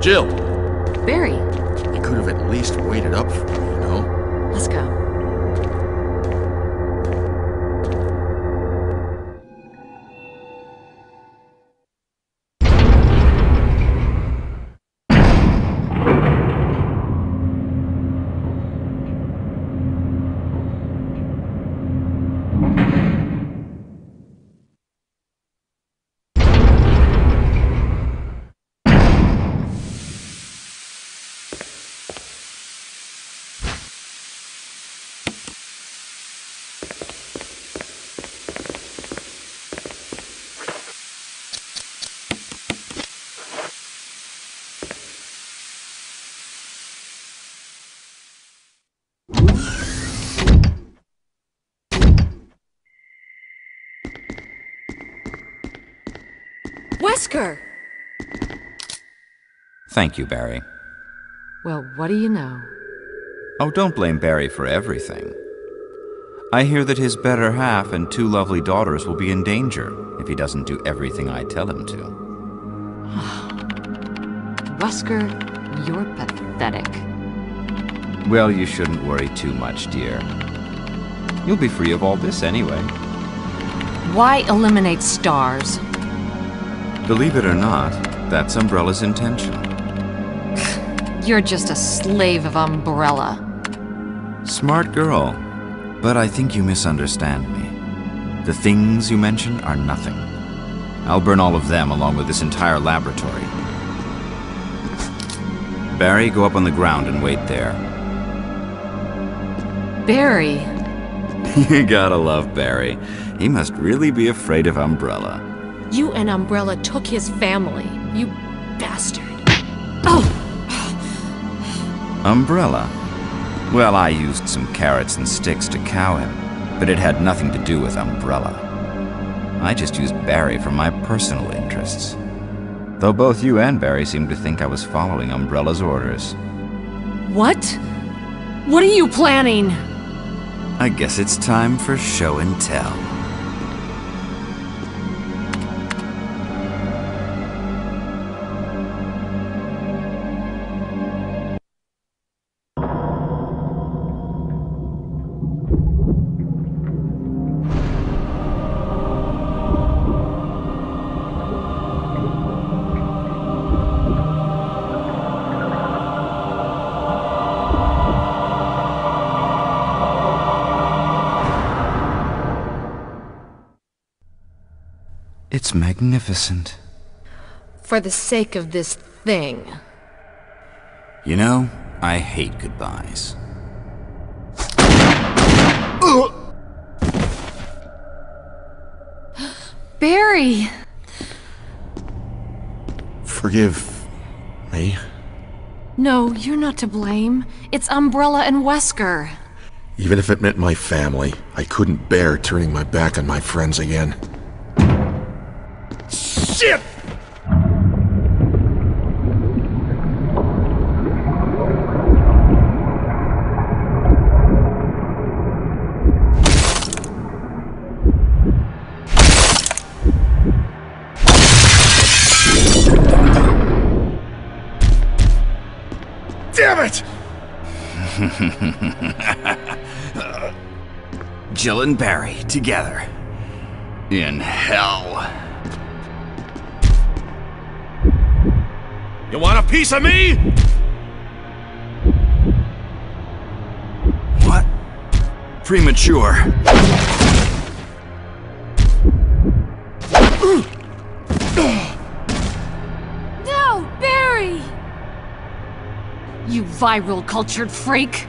Jill, Barry, you could have at least waited up for me, Wesker! Thank you, Barry. Well, what do you know? Oh, don't blame Barry for everything. I hear that his better half and two lovely daughters will be in danger if he doesn't do everything I tell him to. Wesker, you're pathetic. Well, you shouldn't worry too much, dear. You'll be free of all this anyway. Why eliminate S.T.A.R.S.? Believe it or not, that's Umbrella's intention. You're just a slave of Umbrella. Smart girl. But I think you misunderstand me. The things you mentioned are nothing. I'll burn all of them along with this entire laboratory. Barry, go up on the ground and wait there. Barry, you gotta love Barry. He must really be afraid of Umbrella. You and Umbrella took his family. You bastard. Oh! Umbrella? Well, I used some carrots and sticks to cow him, but it had nothing to do with Umbrella. I just used Barry for my personal interests. Though both you and Barry seem to think I was following Umbrella's orders. What? What are you planning? I guess it's time for show and tell. It's magnificent. For the sake of this thing. You know, I hate goodbyes. Barry! Forgive me. No, you're not to blame. It's Umbrella and Wesker. Even if it meant my family, I couldn't bear turning my back on my friends again. Shit! Damn it! Jill and Barry together. In hell. You want a piece of me? What? Premature. No, Barry! You viral cultured freak!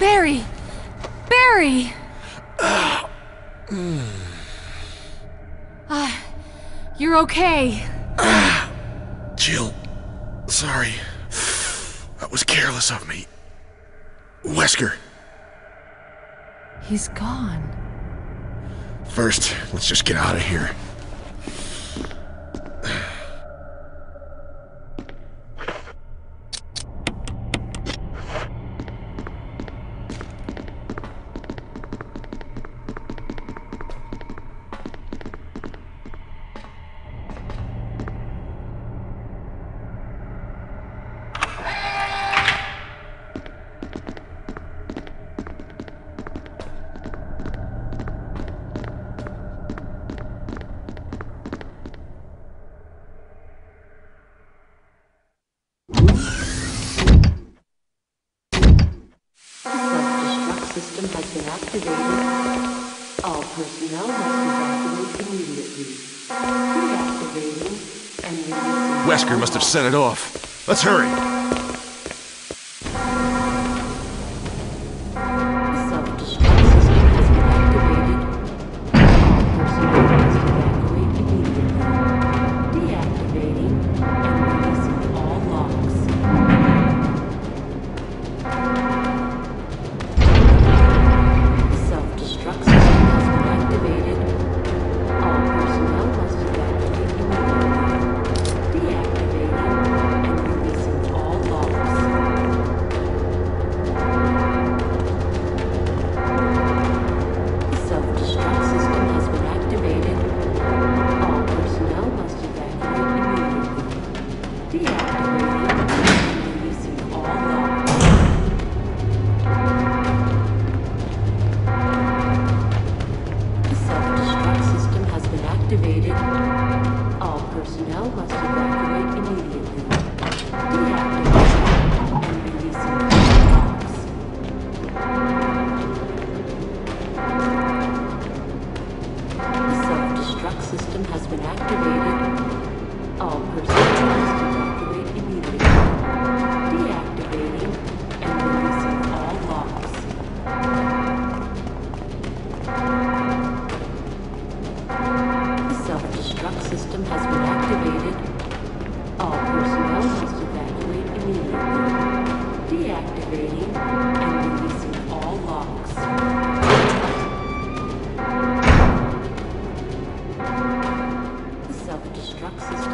Barry! Barry! Ah, mm. uh, you're okay. Ah, Jill, sorry. That was careless of me. Wesker. He's gone. First, let's just get out of here. set it off. Let's hurry.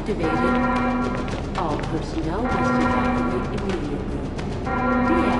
activated. All personnel must evacuate immediately. DX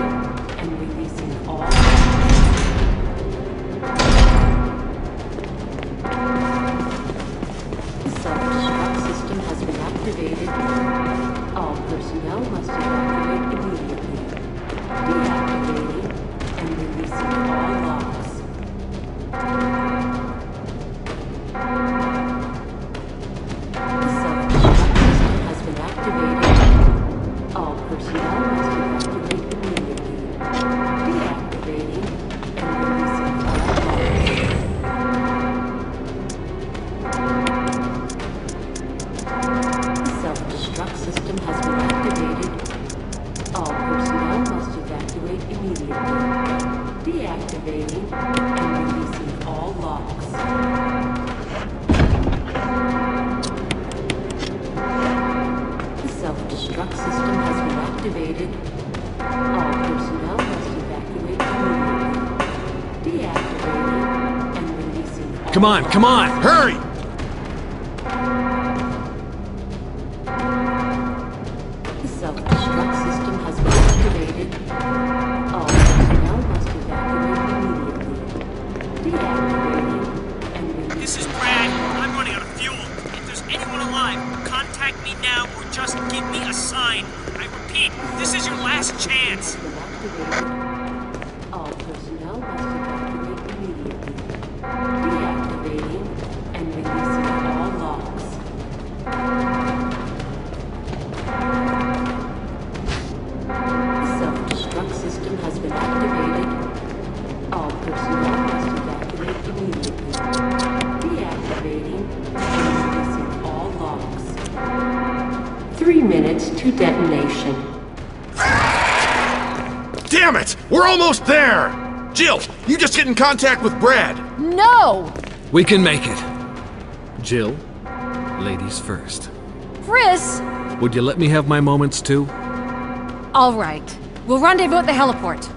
Come on, come on! Hurry! The self-destruct system has been activated. All personnel must evacuate immediately. Deactivating and. This is Brad. I'm running out of fuel. If there's anyone alive, contact me now or just give me a sign. I repeat, this is your last chance. It! We're almost there! Jill, you just get in contact with Brad. No! We can make it. Jill, ladies first. Chris! Would you let me have my moments too? All right. We'll rendezvous at the heliport.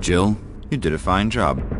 Jill, you did a fine job.